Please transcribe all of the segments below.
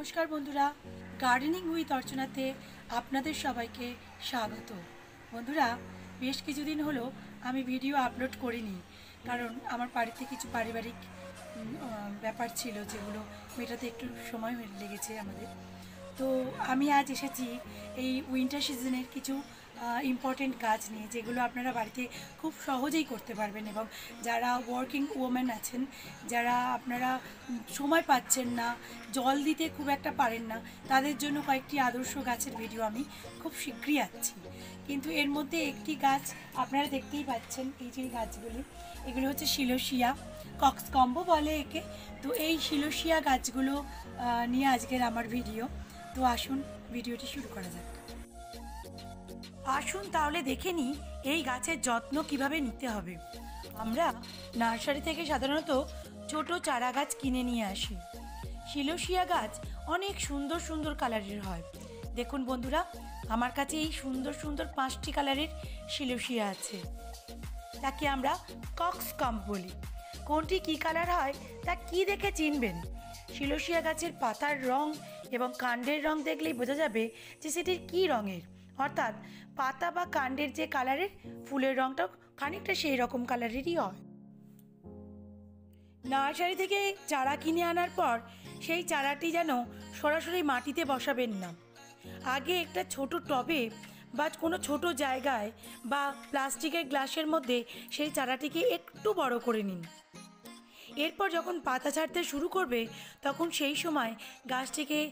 নমস্কার বন্ধুরা। Gardening with অর্চনাতে আপনাদের সবাইকে স্বাগত। বন্ধুরা, বেশ কিছুদিন হলো আমি ভিডিও আপলোড করিনি, কারণ আমার বাড়িতে কিছু পারিবারিক ব্যাপার ছিল যেগুলো মেটাতে একটু সময় লেগেছে আমাদের। তো আমি আজ এসেছি এই উইন্টার সিজনের কিছু ইম্পর্টেন্ট গাছ নিয়ে, যেগুলো আপনারা বাড়িতে খুব সহজেই করতে পারবেন এবং যারা ওয়ার্কিং ওমেন আছেন, যারা আপনারা সময় পাচ্ছেন না, জল দিতে খুব একটা পারেন না, তাদের জন্য কয়েকটি আদর্শ গাছের ভিডিও আমি খুব শীঘ্রই আছি কিন্তু এর মধ্যে একটি গাছ আপনারা দেখতেই পাচ্ছেন, এই যে গাছগুলি, এগুলো হচ্ছে শিলোশিয়া কক্সকম্বো বলে একে। তো এই শিলোশিয়া গাছগুলো নিয়ে আজকের আমার ভিডিও তো আসুন ভিডিওটি শুরু করা যাক। আসুন তাহলে দেখে নিই এই গাছের যত্ন কীভাবে নিতে হবে। আমরা নার্সারি থেকে সাধারণত ছোট চারা গাছ কিনে নিয়ে আসি। শিলোশিয়া গাছ অনেক সুন্দর সুন্দর কালারের হয়। দেখুন বন্ধুরা, আমার কাছে এই সুন্দর সুন্দর পাঁচটি কালারের শিলোশিয়া আছে। তাকে আমরা কক্স কাম্প বলি। কোনটি কী কালার হয় তা কি দেখে চিনবেন? শিলোশিয়া গাছের পাতার রং এবং কাণ্ডের রং দেখলেই বোঝা যাবে যে সেটির কী রঙের। অর্থাৎ পাতা বা কাণ্ডের যে কালারের, ফুলের রংটাও খানিকটা সেই রকম কালারেরই হয়। নার্সারি থেকে চারা কিনে আনার পর সেই চারাটি যেন সরাসরি মাটিতে বসাবেন না। আগে একটা ছোট টবে বা কোনো ছোট জায়গায় বা প্লাস্টিকের গ্লাসের মধ্যে সেই চারাটিকে একটু বড় করে নিন। এরপর যখন পাতা ছাড়তে শুরু করবে, তখন সেই সময় গাছটিকে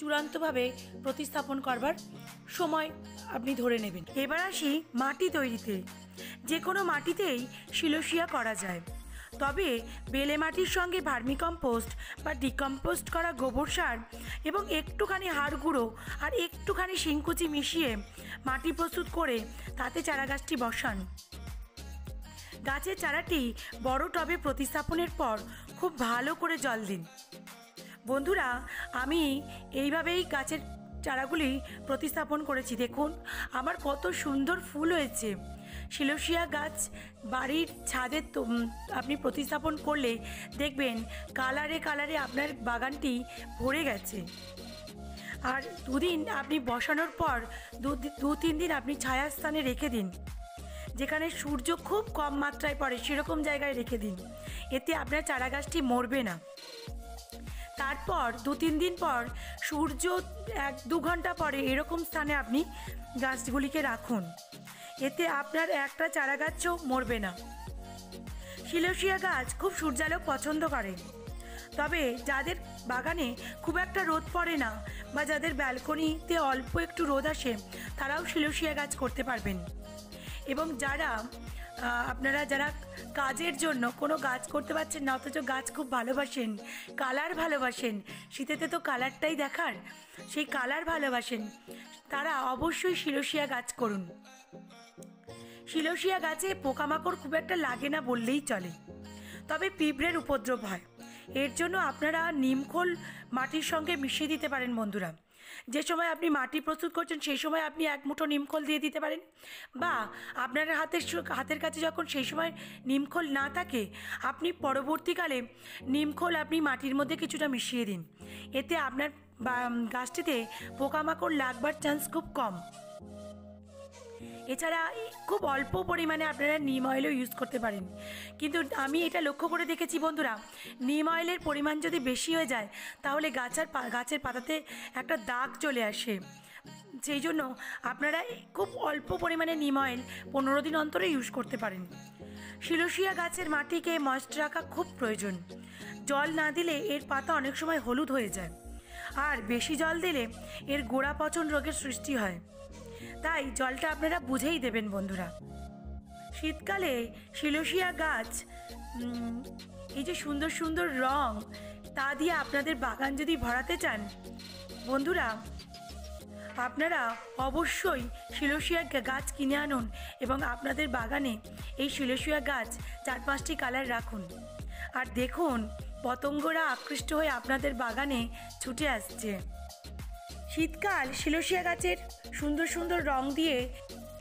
চূড়ান্তভাবে প্রতিস্থাপন করবার সময় আপনি ধরে নেবেন। এবার আসি মাটি তৈরিতে। যে কোনো মাটিতেই শিলোশিয়া করা যায়। তবে বেলে মাটির সঙ্গে ভার্মিকম্পোস্ট বা ডিকম্পোস্ট করা গোবর সার এবং একটুখানি হাড় গুঁড়ো আর একটুখানি শিংকুচি মিশিয়ে মাটি প্রস্তুত করে তাতে চারা গাছটি বসান। গাছের চারাটি বড় টবে প্রতিস্থাপনের পর খুব ভালো করে জল দিন। বন্ধুরা, আমি এইভাবেই গাছের চারাগুলি প্রতিস্থাপন করেছি। দেখুন, আমার কত সুন্দর ফুল হয়েছে। শিলোশিয়া গাছ বাড়ির ছাদে আপনি প্রতিস্থাপন করলে দেখবেন কালারে কালারে আপনার বাগানটি ভরে গেছে। আর দুদিন আপনি বসানোর পর দু, তিন দিন আপনি ছায়াস্থানে রেখে দিন। যেখানে সূর্য খুব কম মাত্রায় পড়ে, সেরকম জায়গায় রেখে দিন। এতে আপনার চারা গাছটি মরবে না। তারপর দু তিন দিন পর সূর্য এক দু ঘণ্টা পরে এরকম স্থানে আপনি গাছগুলিকে রাখুন। এতে আপনার একটা চারা গাছও মরবে না। শিলসিয়া গাছ খুব সূর্যালোক পছন্দ করে। তবে যাদের বাগানে খুব একটা রোদ পড়ে না বা যাদের ব্যালকনিতে অল্প একটু রোদ আসে, তারাও শিলসিয়া গাছ করতে পারবেন। এবং যারা আপনারা যারা কাজের জন্য কোনো গাছ করতে পারছেন না, অথচ গাছ খুব ভালোবাসেন, কালার ভালোবাসেন, শীতেতে তো কালারটাই দেখার, সেই কালার ভালোবাসেন, তারা অবশ্যই শিলোশিয়া গাছ করুন। শিলোশিয়া গাছে পোকামাকড় খুব একটা লাগে না বললেই চলে, তবে পিঁপড়ের উপদ্রব হয়। এর জন্য আপনারা নিমখোল মাটির সঙ্গে মিশিয়ে দিতে পারেন বন্ধুরা। যে সময় আপনি মাটি প্রস্তুত করছেন, সেই সময় আপনি এক মুঠো নিমখোল দিয়ে দিতে পারেন। বা আপনার হাতের হাতের কাছে যখন সেই সময় নিমখোল না থাকে, আপনি পরবর্তীকালে নিমখোল আপনি মাটির মধ্যে কিছুটা মিশিয়ে দিন। এতে আপনার গাছটিতে পোকামাকড় লাগবার চান্স খুব কম। এছাড়া খুব অল্প পরিমাণে আপনারা নিম অয়েলও ইউজ করতে পারেন। কিন্তু আমি এটা লক্ষ্য করে দেখেছি বন্ধুরা, নিম অয়েলের পরিমাণ যদি বেশি হয়ে যায়, তাহলে গাছের গাছের পাতাতে একটা দাগ চলে আসে। সেই জন্য আপনারা খুব অল্প পরিমাণে নিম অয়েল পনেরো দিন অন্তরে ইউজ করতে পারেন। শিলোশিয়া গাছের মাটিকে ময়েস্ট রাখা খুব প্রয়োজন। জল না দিলে এর পাতা অনেক সময় হলুদ হয়ে যায়। আর বেশি জল দিলে এর গোড়া পচন রোগের সৃষ্টি হয়। তাই জলটা আপনারা বুঝেই দেবেন, বন্ধুরা। শীতকালে শিলোশিয়া গাছ এই যে সুন্দর সুন্দর রং, তা দিয়ে আপনাদের বাগান যদি ভরাতে চান, বন্ধুরা, আপনারা অবশ্যই শিলোশিয়া গা- গাছ কিনে আনুন এবং আপনাদের বাগানে এই শিলোশিয়া গাছ চার পাঁচটি কালার রাখুন। আর দেখুন, পতঙ্গরা আকৃষ্ট হয়ে আপনাদের বাগানে ছুটে আসছে। শীতকাল শিলসিয়া গাছের সুন্দর সুন্দর রং দিয়ে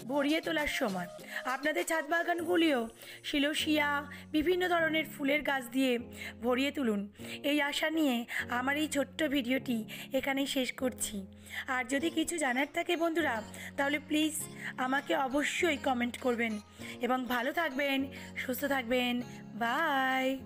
ভরিয়ে তোলার সময়। আপনাদের ছাদ বাগানগুলিও শিলসিয়া বিভিন্ন ধরনের ফুলের গাছ দিয়ে ভরিয়ে তুলুন। এই আশা নিয়ে আমার এই ছোট্ট ভিডিওটি এখানেই শেষ করছি। আর যদি কিছু জানার থাকে বন্ধুরা, তাহলে প্লিজ আমাকে অবশ্যই কমেন্ট করবেন। এবং ভালো থাকবেন, সুস্থ থাকবেন। বাই!